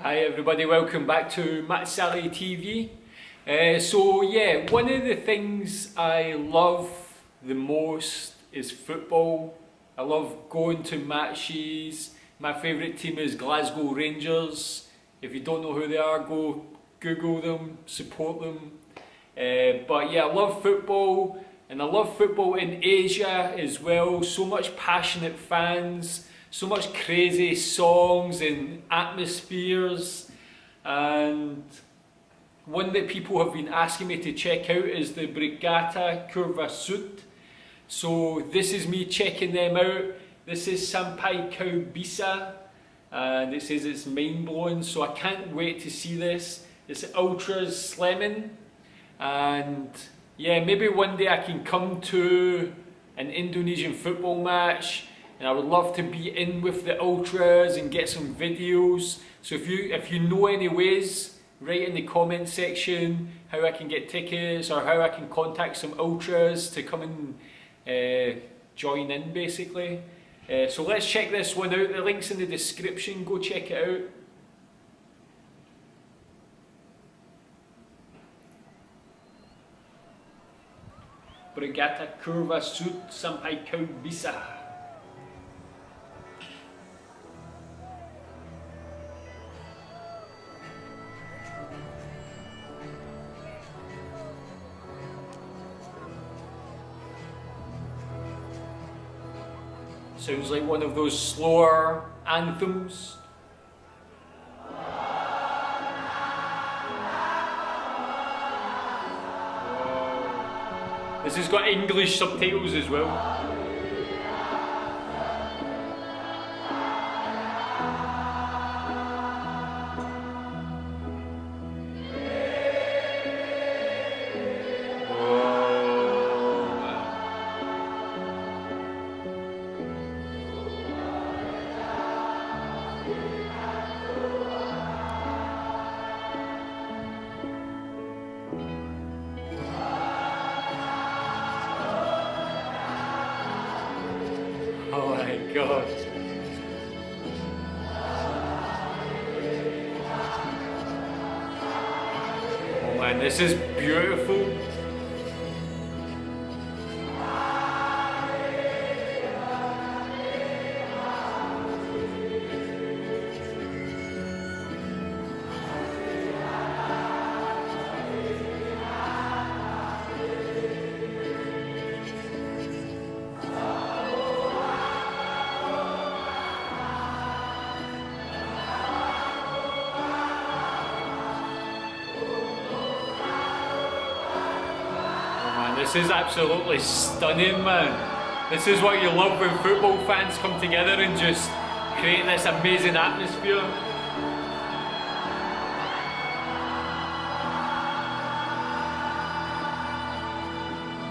Hi everybody, welcome back to Mat Salleh TV. Uh, so yeah, one of the things I love the most is football. I love going to matches. My favourite team is Glasgow Rangers. If you don't know who they are, go Google them, support them. Uh, but yeah, I love football and I love football in Asia as well. So much passionate fans so much crazy songs and atmospheres and one that people have been asking me to check out is the Brigata Curva Sud. So this is me checking them out. This is Sampai Kau Bisa and uh, it says it's mind blowing so I can't wait to see this. It's Ultras Sleman and yeah maybe one day I can come to an Indonesian football match and I would love to be in with the ultras and get some videos. So if you if you know any ways, write in the comment section how I can get tickets or how I can contact some ultras to come and uh, join in basically. Uh, so let's check this one out. The link's in the description. Go check it out. Brigata Curva Sud Sampai Kau Bisa. Sounds like one of those slower anthems. This has got English subtitles as well. God. Oh man, this is beautiful. This is absolutely stunning, man. This is what you love when football fans come together and just create this amazing atmosphere.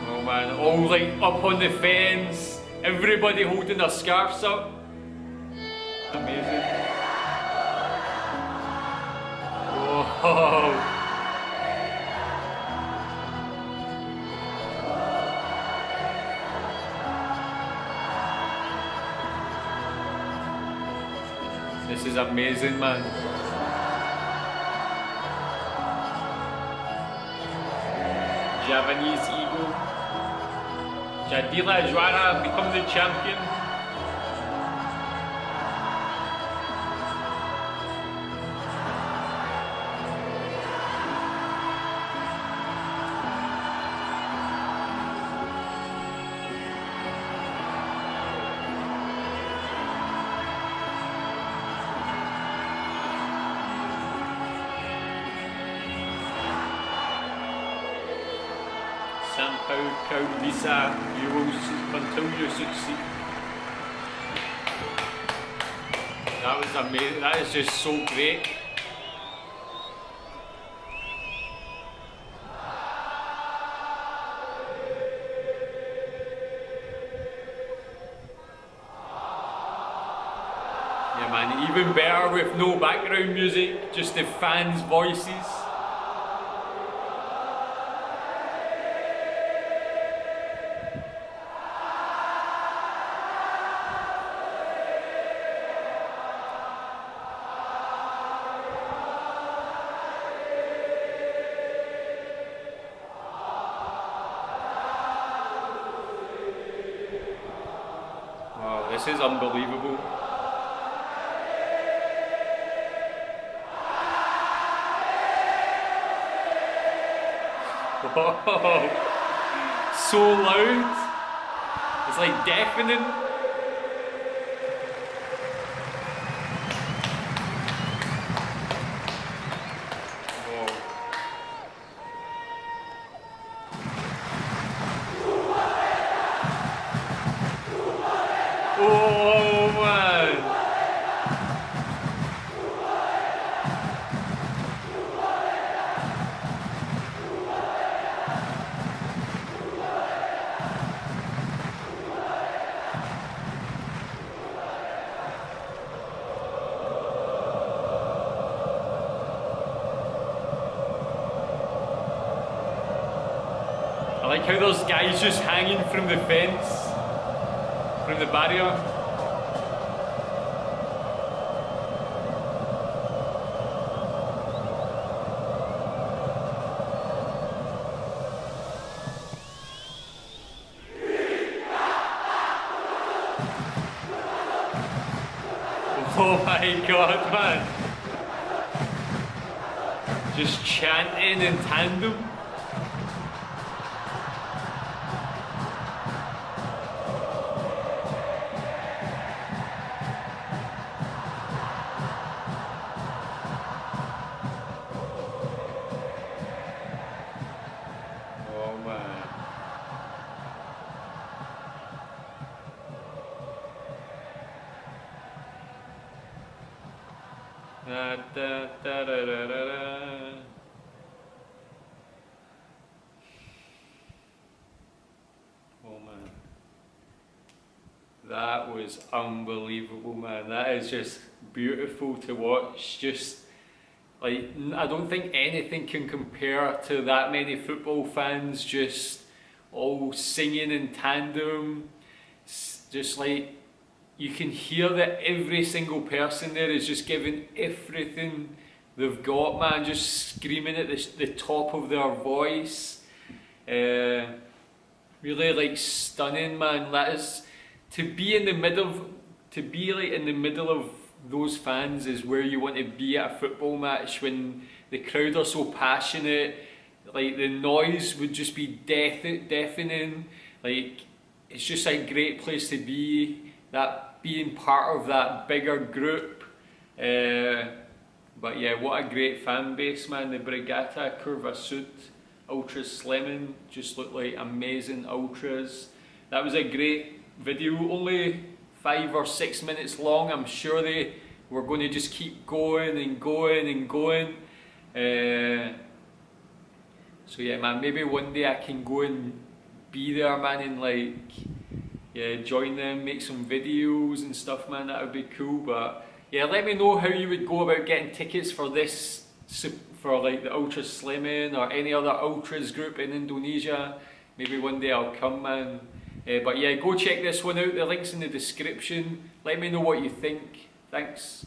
Oh man, all like up on the fence, everybody holding their scarves up. Amazing. Oh. This is amazing, man. Javanese Eagle. Jadila Juara become the champion. Sampai kau bisa, you will until you succeed. That was amazing. That is just so great. Yeah man, even better with no background music, just the fans' voices. This is unbelievable. Whoa. So loud. It's like deafening. How those guys just hanging from the fence, from the barrier. Oh my god, man. Just chanting in tandem. Da, da, da, da, da, da, da. Oh man. That was unbelievable, man. That is just beautiful to watch. Just like I don't think anything can compare to that many football fans just all singing in tandem. Just like you can hear that every single person there is just giving everything they've got, man. Just screaming at the, the top of their voice. Uh, really like stunning, man. That is to be in the middle of, to be like in the middle of those fans is where you want to be at a football match when the crowd are so passionate. Like the noise would just be deaf, deafening. Like it's just a great place to be. That being part of that bigger group. Uh, but yeah, what a great fan base, man. The Brigata Curva Sud Ultras Sleman just look like amazing ultras. That was a great video, only five or six minutes long. I'm sure they were going to just keep going and going and going. Uh, so yeah, man, maybe one day I can go and be there, man, and like, yeah, join them, make some videos and stuff, man. That would be cool. But yeah, let me know how you would go about getting tickets for this, for like the Ultra Sleman or any other ultras group in Indonesia. Maybe one day I'll come, man. Uh, but yeah, go check this one out. The link's in the description. Let me know what you think. Thanks.